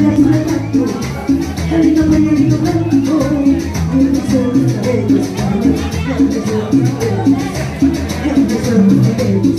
Thank you.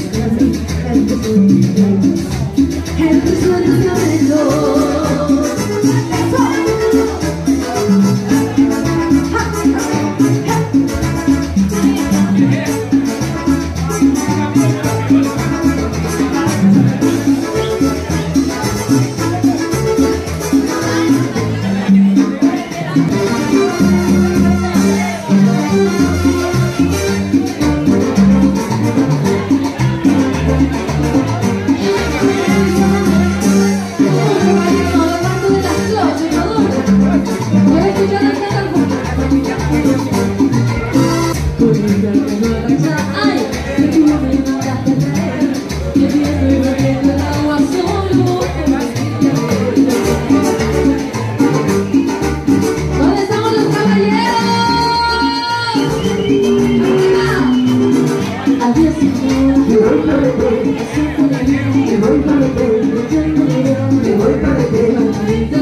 Me voy para el me voy para el